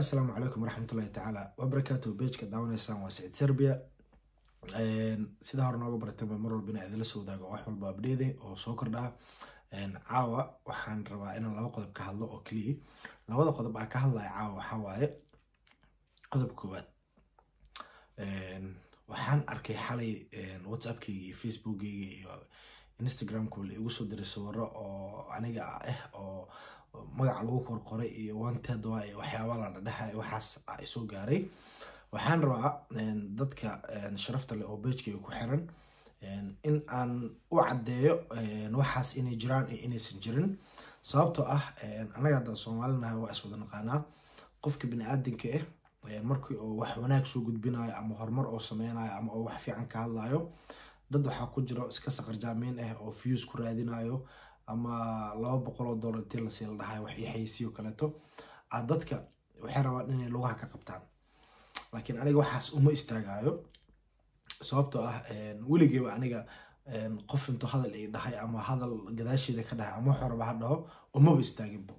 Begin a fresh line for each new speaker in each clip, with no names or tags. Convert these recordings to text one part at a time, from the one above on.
asalaamu calaykum waraxmatullahi tacaala wabarakaatu bejka daawanaysaan waa sicid serbia. Sidaa hore nooga baratay mar walba inaa idinla soo wadaago wax walba abdheede oo soo kordhaa caawa waxaan rabaa inaan laba qodob ka hadlo oo keliya labada qodob aan ka hadlaya caawa waxaa waaye qodob koowaad. Waxaan arkay xalay whatsappkayga iyo facebookkayga iyo instagramka la igu soo diray sawiro oo aniga ah oo magac lagu korqoray iyo wanted waa iyo waxyaaba la dhadhexa waxaas ay soo gaaray. Waxaan rabaa dadka sharafta leh oo bejkayga ku xiran in aan u caddeeyo waxaas inay jiraan iyo inaysan jirin. Sababtoo ah anaga hadda soomaalinahay waa iswada naqaanaa. Qofka bini-aadanka ah markii oo wax wanaag soo gudbinayo ama horumar oo sameynayo ama oo wax fiican ka hadlayo dad waxaa ku jiro iska saqarjaameyn ah oo views ku raadinayo ama laba boqol oo dollar intii la sii la dhahay wax ii xaysiyo kaleeto a dadka waxay rabaan inay lugaha ka qabtaan. Laakiin aniga waxaas uma istaagayo sababtoo ah weligeyba aniga qof intuu hadal ii dhahay ama hadal gadaasheeda ka dhahay ama waxuu raba ha dhaho umaba istaaginbo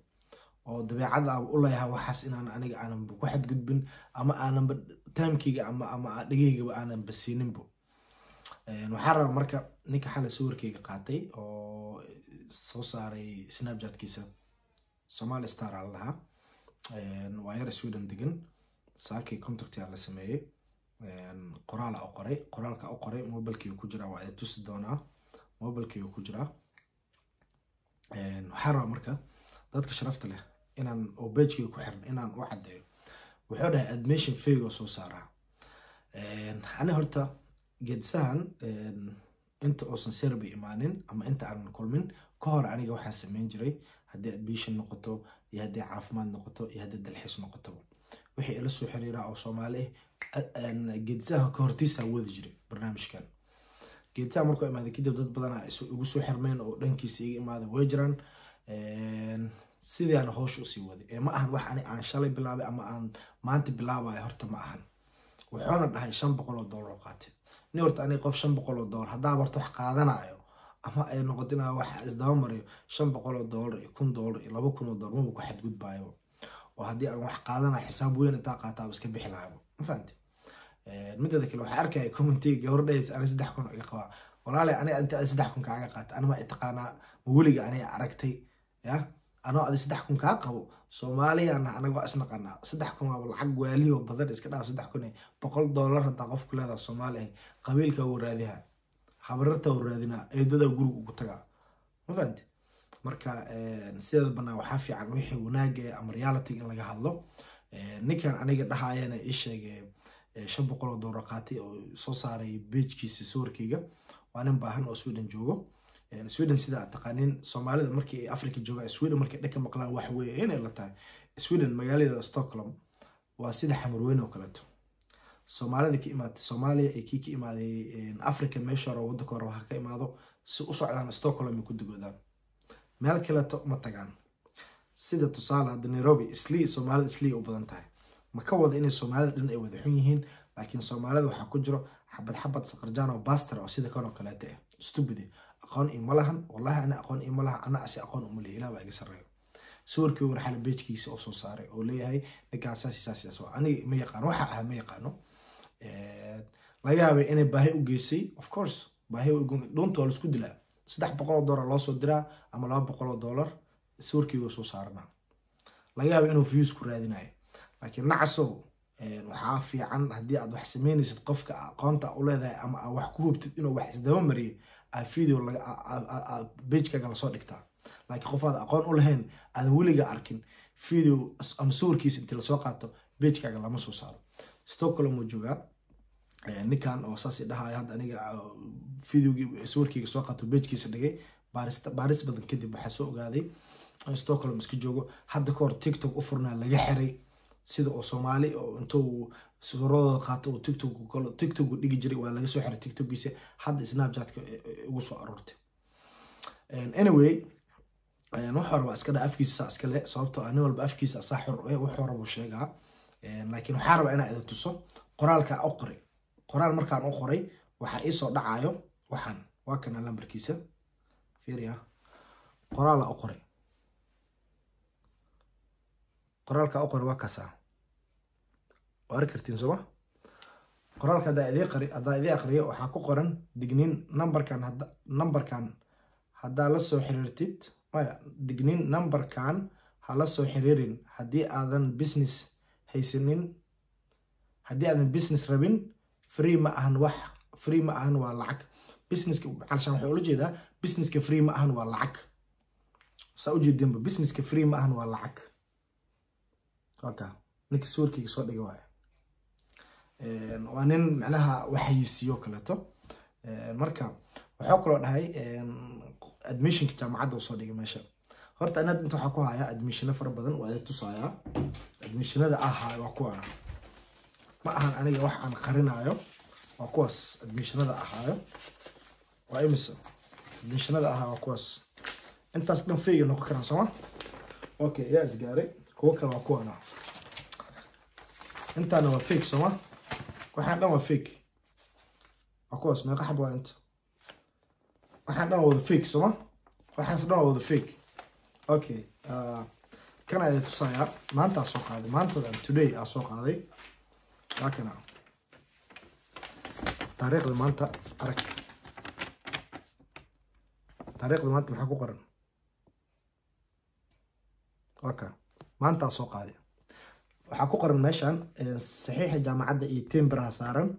oo dabeecada u leeyahay waxaas inaan aniga aananba ku xadgudbin ama aananba taamkeyga ama dhegeygaba aananba siininbo waxaa rabaa marka ninka xalay sawirkeyga qaatay oo soo saaray snapchatkiisa. Somali star aa la dhahaa waa yar sweden degan saakii contactia la sameeyey. Qoraala u qoray. Qoraalka u qoray. Mobilkeyga ku jiraa waa tusi doonaa mobilkeyga ku jiraa. Waxaa rabaa marka dadka sharafta leh inaan oo bejkeyga ku xiran inaan u caddeeyo. Wuxuu dhahay admission fego soo saaraa. Ani horta geedsahan inta uusan serbi imaanin ama inta aanan kulmin ka hor aniga waxaan sameyn jiray haddii admission noqoto iyo haddii caafimaad noqoto iyo haddii dalxiis noqotoba wixii ila soo xiriira oo soomaali ah geedsaha ka hortiisaa wadi jiray barnaamijkan. Geedsaha markuu imaaday kadib dad badanaa igu soo xirmeen oo dhankiisa iga imaaday way jiraan. Sidii aan howsha u sii waday. Ee ma ahan wax ani aan shalay bilaabay ama aan maanta bilaabayo horta ma ahan. Wuxuuna dhahay shan boqol oo dollar oo qaatay nin horta aniga qof shan boqol oo dollar haddaa barta wax qaadanayo ama ay noqoto inaa wax isdaba mariyo shan boqol oo dollar iyo kun dollar iyo laba kun oo dollar maba ku xadgudbaayo oo haddii aan wax qaadanayo xisaab weyn intaa qaataaba iska bixi lahaybo ma fahamti mideeda kale waxaa arkaya commentiga gabar dhahaysa ani saddex kun iga qabaa walaale ani inta saddex kun kaaga qaata anima i ma weliga aniga aragtay. Ya anoo adi saddex kun kaa qabo soomaaliyana anaga waa isnaqanaa saddex kun waaba lacag waalihi oo badan iska dhaaf saddex kun boqol dollar hadaa qofku leedaha soomaali ah qabiilka wuu raadiha habararta wuu raadinaa eedada guriga ugu tagaa. Ma fahamti marka sideeda banaa waxaa fiican wixii wanaaga ama reality in laga hadlo. Ninkan aniga dhahayana ii sheegay shan boqol oo dollar qaatay oo soo saaray bejkiisa sawirkeyga waa nin baahan oo sweden joogo sweden sida aad taqaanin soomaalida markii ay africa joogaan sweden markay dhanka maqlaan wax weeye inay la tahay. Sweden magaalada stockholm waa sida xamarweyn oo kaleeto. Soomaalida ka imaatay soomaaliya ay kii ka imaaday africa meesha hore waddanka hore waxa ka imaado si u socdaan stockholm ay ku dugoodaan. Meel kaleeto ma tagaan. Sida tusaale hadda nairobi sli soomaalida sli u badan tahay. Ma ka wada inay soomaalida dhan ay wada xun yihiin laakiin soomaalida waxaa ku jiro xabad xabad saqarjaan oo baster oo sida kanoo kaleeto ah stupid aqoon ima lahan wallahi ana aqoon ima lahan ana asi aqoon uma lehi ilaa baa iga sarreeyo. Sawirkii war xale bejkiisa oo soo saaray oo leeyahay ninkaan saasi saas aniga ma yaqaano waxa ah ma yaqaano. Laga yaabay inay baahi u geysay of course baahi dhuunta waa la isku dilaa. Saddex boqol oo dollar loo soo diraa ama laba boqol oo dollar sawirkeyga soo saaranaa laga yaabay inuu views ku raadinayo laakiin nacasow waxaa fiican haddii aad wax sameynaysid qofka aqoonta u leedahay ama aad wax ku hubtid inuu wax isdaba mariyay aa video bejkaga la soo dhigtaa laakiin qof aad aqoon u lahayn aadan weliga arkin video ama sawirkiisa intii la soo qaato bejkaga lama soo saaro. Stockholm uu joogaa ninkan oo saas dhahayo hadda aniga videogii sawirkeyga soo qaato bejkiisa dhigay baaris badan kadib waxaa soo ogaaday. In stockholm iska joogo. Hadda kahor tiktok u furnaa laga xiray sida oo soomaali oo intuu sawiradooda qaato oo tiktok tiktok dhigi jiray waa laga soo xiray tiktokiisa hadda snapchatka ugu soo aroortay. Anyway wuxuu rabaa iska dha afkiisa saa iska le sababtoo ah walba afkiisa asaa xor eh wuxuu rabuu sheegaa. Laakiin waxaa rabaa inaa idin tuso qoraalkaa u qoray. Qoraal markaan u qoray waxaa iisoo dhacayo waxaan waa kana lambarkiisa? Fiiriya qoraala u qoray. Qoraalka u qoray waa kasaa waa kartiin sooma qoraalka haddaa idii aqriyo waxaa ku qoran digniin numberkan haddaa la soo xiriirtid. Maya digniin numberkan ha la soo xiriirin. Haddii aadan business haysanin haddii aadan business rabin free ma ahan wax free ma ahan waa lacag. Businesska alshaan waxaa ula jeedaa businesska free ma ahan waa lacag. Saa ujeedinba businesska free ma ahan waa lacag. Ninka sawirkayga soo dhiga waaya وانين معلها وحي يسيوك لاتو مركا وحوك لو دهاي ادميشن كتاب معاد وصوديق ماشا خورت أنا انتو حاكوها يا ادميشن فربادن وعادتو صايا ادميشن هذا آه هاي أنا ما اهان أنا يوح عن قرينا يو واكواس ادميشن هذا آه هاي وايمسا ادميشن هذا آه هاي واكواس انت اسكن فيه ينوك كران سوا أوكي يا ازقاري كوكا أنا انت أنا وفيك سوا waxaan dhan waa fake. Waa kuwaas meeqa xab waa inta. Waxaan dhan waa wada fake sooma waxaas dhan waa wada fake. Okay kana idin tusayaa maanta aa soo qaaday. Maantada today aa soo qaaday. Waa taariikhda maanta arag. Taariikhda maanta maxaa ku qoran? Waka maanta aa soo qaaday waxaa ku qoran meeshan saxiixa jaamacadda iyo timberaha saaran.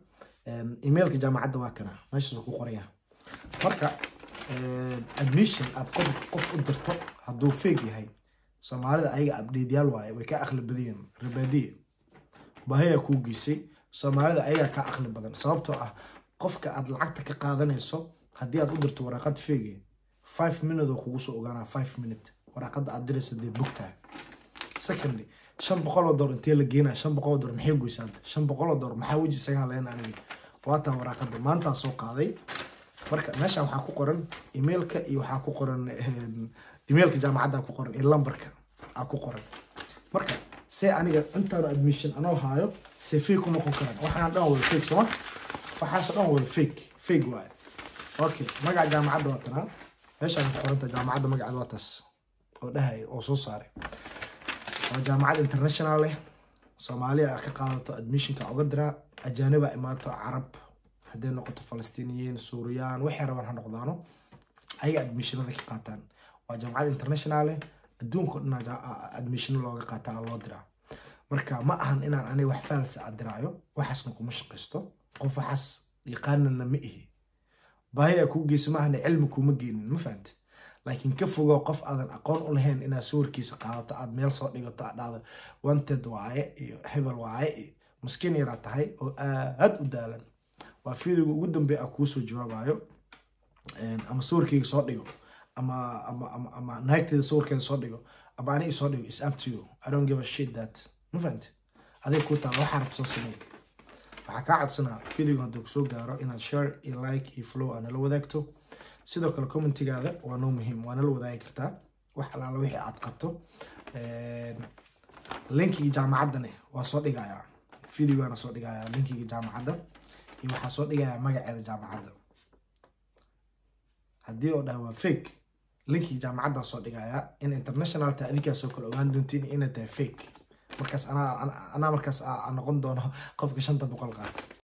Emailka jaamacadda waa kana. Meeshaas ku qoraya marka admission aad qof u dirto hadduu fake yahay soomaalida ayaga abdheedyaal waaye way ka aqli badayiin rabaadiye bahayaa kuu geysay. Soomaalida ayagaa ka aqli badan. Sababtoo ah qofka aad lacagta ka qaadanayso haddii aad u dirto waraaqad fege five minute oo kugu soo ogaanaa five minute. Waraaqada aad diraysa dee bogtahay secondly shan boqol oo door intee la geenaya shan boqol oo door maxay goysaa shan boqol oo door maxaa weji isaga hadlayan aniga? Waataa waraaqada. Maantaa soo qaaday. Marka meesha waxaa ku qoran emailka iyo waxaa ku qoran emailka jaamacadda ku qoran iyo lambarka aa ku qoran. Marka see aniga intaanu admission anoo haayo see fake u noqon karaan. Waxaan dhan wada fake sooma waxaasoo dhan wada fake fake waaye okay magaca jaamacadda waa tanaa. Meeshaan ku qoranta jaamacadda magaceeda waa taas oo dhahaya oo soo saaray waa jaamacad international leh soomaaliya ka qaadato admissionka uga diraa ajaaniba imaato carab. Hadday noqoto falastiiniyiin suuriyaan waxay rabaan ha noqdaano ayaga admissionada ka qaataan. Waa jaamacad international leh adduunka o dhan admission looga qaataa loo diraa marka ma ahan inaan aniga wax faalsa a diraayo waxaasna kuma shaqaysto. Qof waxaas yaqaanana ma ihi. Baahiyaa kuu geyso maahana cilmi kuma geenin ma fahamte laakiin ka fogow qof aadan aqoon u lahayn inaad sawirkiisa qaadato aad meel soo dhigato aad dhahdo wanted waaye iyo hebel waaye iyo maskiin yaraa tahay oo aad u daalan. Waa fiidowga ugu dambeeya aan kuusoo jawaabayo ama sawirkeyga soo dhigo ama ama ama ama naagteeda sawirkeeda soo dhigo ama aniga soo dhigo is up to you. I don't give a shit that. Ma fahamte adig ku taala waxaa rabto sameey waxaa kaa codsanaa fiidowga hadduu ku soo gaaro inaad share iyo like iyo flow aa nala wadaagto sidoo kale commentigaada waa noo muhiim waa nala wadaagi kartaa wax alaala wixii aad qabto. Linkigii jaamacaddane waa soo dhigayaa videogaana soo dhigayaa linkigii jaamacadda. Iyo waxaa soo dhigayaa magaceeda jaamacadda. Haddii oo dhaha waa fake linkigii jaamacaddaa soo dhigayaa in international adinkaasoo kale ogaan doontiin inay tahay fake. Markaas anaa markaas aa noqon doono qofka shanta boqol qaata